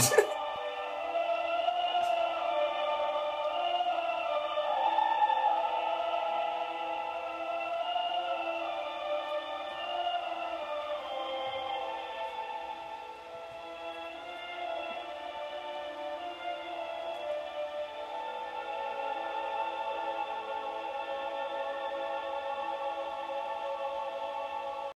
すげえ。